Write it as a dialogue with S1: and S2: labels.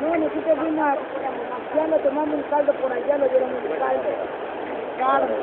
S1: No, nosotros vimos ya nos tomamos un caldo por allá, nos dieron un caldo. Carne.